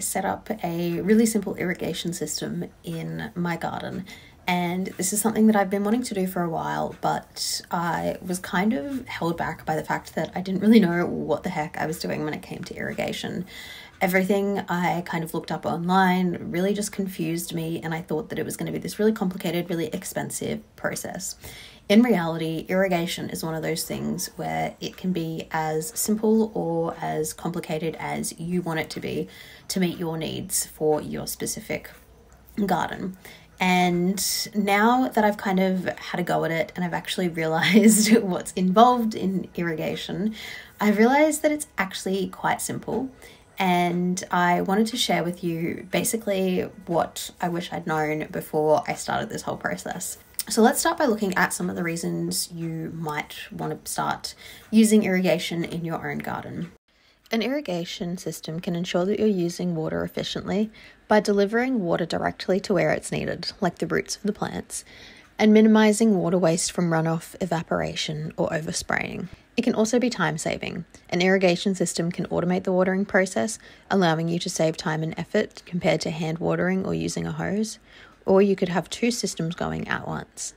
Set up a really simple irrigation system in my garden. And this is something that I've been wanting to do for a while, but I was kind of held back by the fact that I didn't really know what the heck I was doing when it came to irrigation. Everything I kind of looked up online really just confused me, and I thought that it was going to be this really complicated, really expensive process. In reality, irrigation is one of those things where it can be as simple or as complicated as you want it to be to meet your needs for your specific garden. And now that I've kind of had a go at it and I've actually realized what's involved in irrigation, I've realized that it's actually quite simple. And I wanted to share with you basically what I wish I'd known before I started this whole process. So let's start by looking at some of the reasons you might want to start using irrigation in your own garden. An irrigation system can ensure that you're using water efficiently by delivering water directly to where it's needed, like the roots of the plants, and minimizing water waste from runoff, evaporation, or overspraying. It can also be time saving. An irrigation system can automate the watering process, allowing you to save time and effort compared to hand watering or using a hose, or you could have two systems going at once.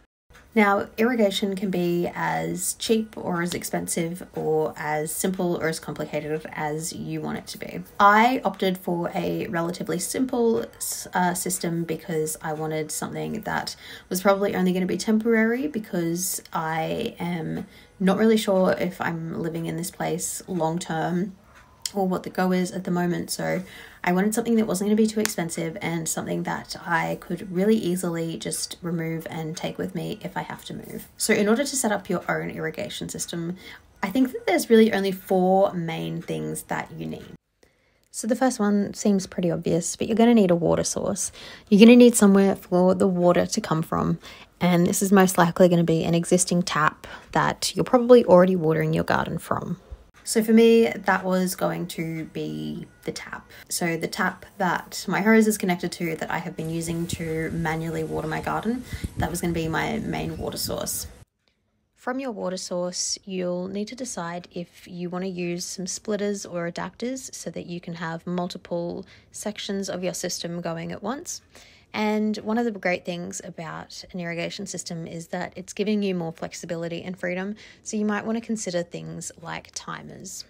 Now, irrigation can be as cheap or as expensive or as simple or as complicated as you want it to be. I opted for a relatively simple uh, system because I wanted something that was probably only going to be temporary because I am not really sure if I'm living in this place long term or what the go is at the moment. So I wanted something that wasn't going to be too expensive and something that I could really easily just remove and take with me if I have to move. So in order to set up your own irrigation system, I think that there's really only four main things that you need. So the first one seems pretty obvious, but you're going to need a water source. You're going to need somewhere for the water to come from, and this is most likely going to be an existing tap that you're probably already watering your garden from. So for me, that was going to be the tap. So the tap that my hose is connected to that I have been using to manually water my garden, that was going to be my main water source. From your water source, you'll need to decide if you want to use some splitters or adapters so that you can have multiple sections of your system going at once. And one of the great things about an irrigation system is that it's giving you more flexibility and freedom. So you might want to consider things like timers.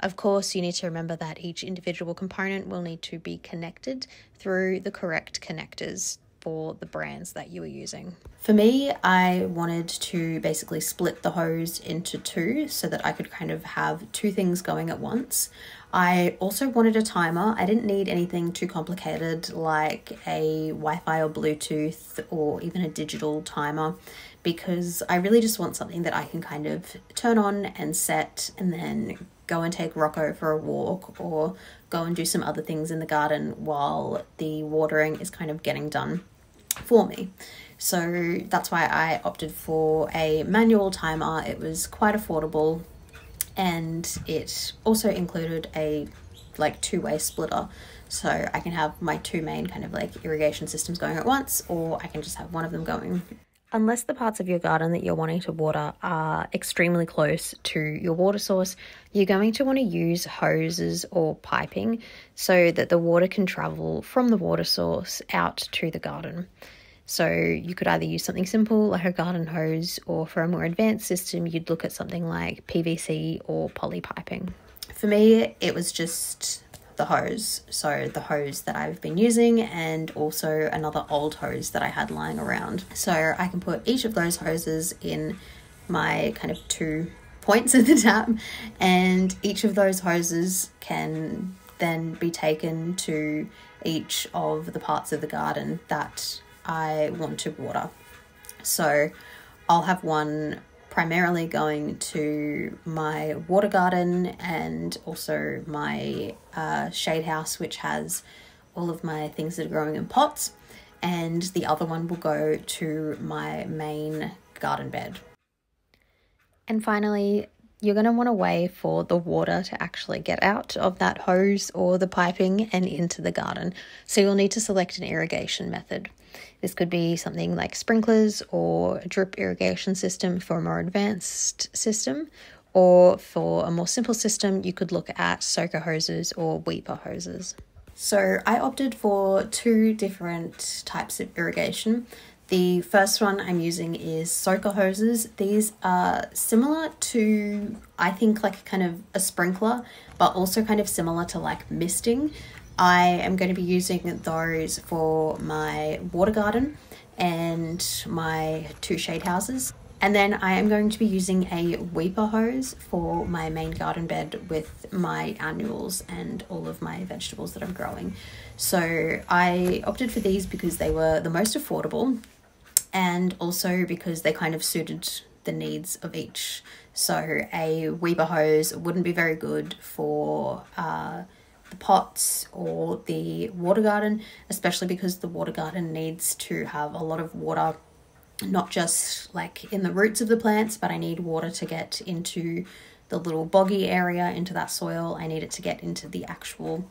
Of course, you need to remember that each individual component will need to be connected through the correct connectors for the brands that you are using. For me, I wanted to basically split the hose into two so that I could kind of have two things going at once. I also wanted a timer. I didn't need anything too complicated like a Wi Fi or Bluetooth or even a digital timer because I really just want something that I can kind of turn on and set and then go and take Rocco for a walk or go and do some other things in the garden while the watering is kind of getting done for me. So that's why I opted for a manual timer. It was quite affordable and it also included a like two-way splitter so I can have my two main kind of like irrigation systems going at once or I can just have one of them going Unless the parts of your garden that you're wanting to water are extremely close to your water source, you're going to want to use hoses or piping so that the water can travel from the water source out to the garden. So you could either use something simple like a garden hose, or for a more advanced system, you'd look at something like PVC or poly piping. For me, it was just the hose. So the hose that I've been using and also another old hose that I had lying around. So I can put each of those hoses in my kind of two points of the tap and each of those hoses can then be taken to each of the parts of the garden that I want to water. So I'll have one primarily going to my water garden and also my uh, shade house, which has all of my things that are growing in pots. And the other one will go to my main garden bed. And finally, you're going to want a way for the water to actually get out of that hose or the piping and into the garden. So you'll need to select an irrigation method. This could be something like sprinklers or a drip irrigation system for a more advanced system, or for a more simple system, you could look at soaker hoses or weeper hoses. So I opted for two different types of irrigation. The first one I'm using is soaker hoses. These are similar to, I think, like kind of a sprinkler, but also kind of similar to like misting. I am going to be using those for my water garden and my two shade houses. And then I am going to be using a weeper hose for my main garden bed with my annuals and all of my vegetables that I'm growing. So I opted for these because they were the most affordable and also because they kind of suited the needs of each. So a weeper hose wouldn't be very good for uh, the pots or the water garden, especially because the water garden needs to have a lot of water not just like in the roots of the plants, but I need water to get into the little boggy area, into that soil. I need it to get into the actual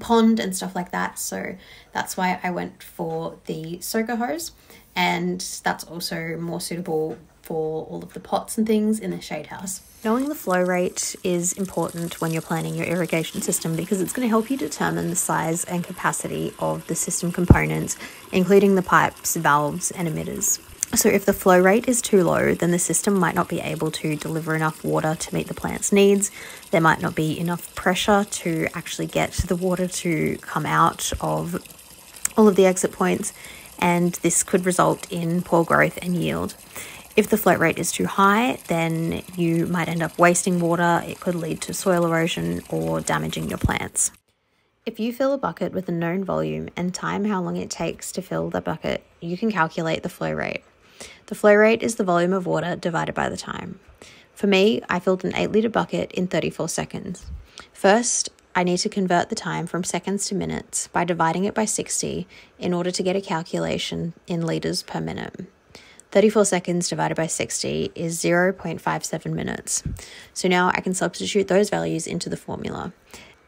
pond and stuff like that. So that's why I went for the soaker hose, and that's also more suitable for all of the pots and things in the shade house. Knowing the flow rate is important when you're planning your irrigation system because it's going to help you determine the size and capacity of the system components, including the pipes, valves, and emitters. So, if the flow rate is too low, then the system might not be able to deliver enough water to meet the plant's needs. There might not be enough pressure to actually get the water to come out of all of the exit points, and this could result in poor growth and yield. If the flow rate is too high, then you might end up wasting water. It could lead to soil erosion or damaging your plants. If you fill a bucket with a known volume and time how long it takes to fill the bucket, you can calculate the flow rate. The flow rate is the volume of water divided by the time. For me, I filled an 8 litre bucket in 34 seconds. First, I need to convert the time from seconds to minutes by dividing it by 60 in order to get a calculation in litres per minute. 34 seconds divided by 60 is 0.57 minutes. So now I can substitute those values into the formula.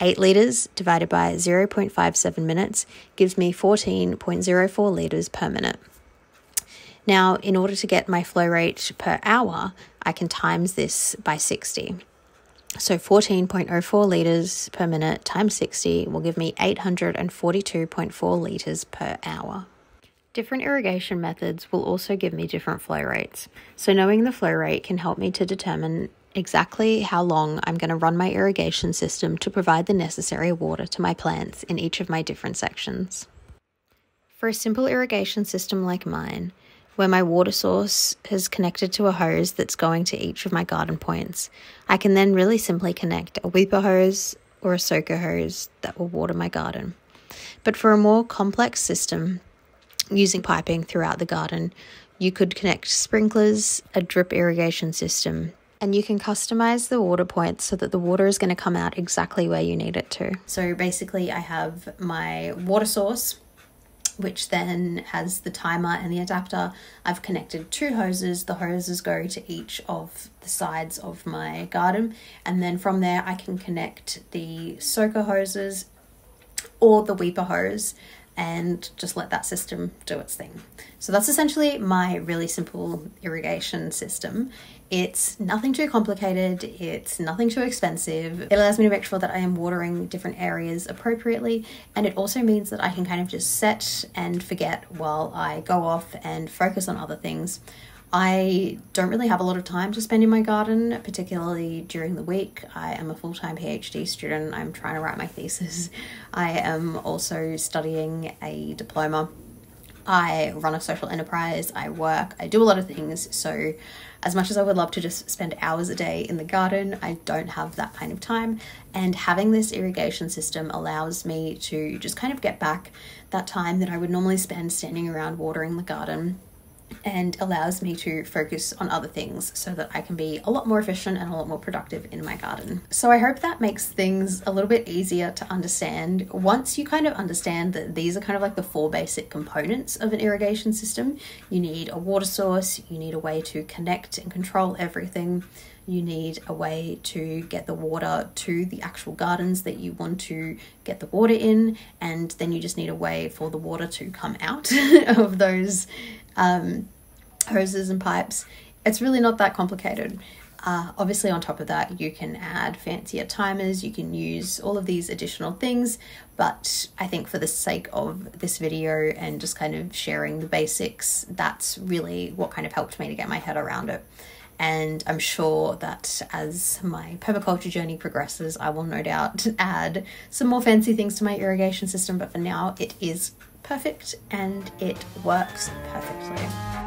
8 litres divided by 0.57 minutes gives me 14.04 litres per minute. Now, in order to get my flow rate per hour, I can times this by 60. So 14.04 litres per minute times 60 will give me 842.4 litres per hour. Different irrigation methods will also give me different flow rates. So knowing the flow rate can help me to determine exactly how long I'm going to run my irrigation system to provide the necessary water to my plants in each of my different sections. For a simple irrigation system like mine, where my water source is connected to a hose that's going to each of my garden points. I can then really simply connect a weeper hose or a soaker hose that will water my garden. But for a more complex system, using piping throughout the garden, you could connect sprinklers, a drip irrigation system, and you can customize the water points so that the water is going to come out exactly where you need it to. So basically, I have my water source which then has the timer and the adapter. I've connected two hoses. The hoses go to each of the sides of my garden, and then from there I can connect the soaker hoses or the weeper hose and just let that system do its thing. So that's essentially my really simple irrigation system. It's nothing too complicated, it's nothing too expensive. It allows me to make sure that I am watering different areas appropriately, and it also means that I can kind of just set and forget while I go off and focus on other things. I don't really have a lot of time to spend in my garden, particularly during the week. I am a full time PhD student. I'm trying to write my thesis. I am also studying a diploma. I run a social enterprise. I work. I do a lot of things. So as much as I would love to just spend hours a day in the garden, I don't have that kind of time. And having this irrigation system allows me to just kind of get back that time that I would normally spend standing around watering the garden and allows me to focus on other things so that I can be a lot more efficient and a lot more productive in my garden. So I hope that makes things a little bit easier to understand. Once you kind of understand that these are kind of like the four basic components of an irrigation system, you need a water source, you need a way to connect and control everything. You need a way to get the water to the actual gardens that you want to get the water in, and then you just need a way for the water to come out of those um, hoses and pipes. It's really not that complicated. Uh, obviously, on top of that, you can add fancier timers, you can use all of these additional things, but I think for the sake of this video and just kind of sharing the basics, that's really what kind of helped me to get my head around it. And I'm sure that as my permaculture journey progresses, I will no doubt add some more fancy things to my irrigation system, but for now, it is perfect and it works perfectly.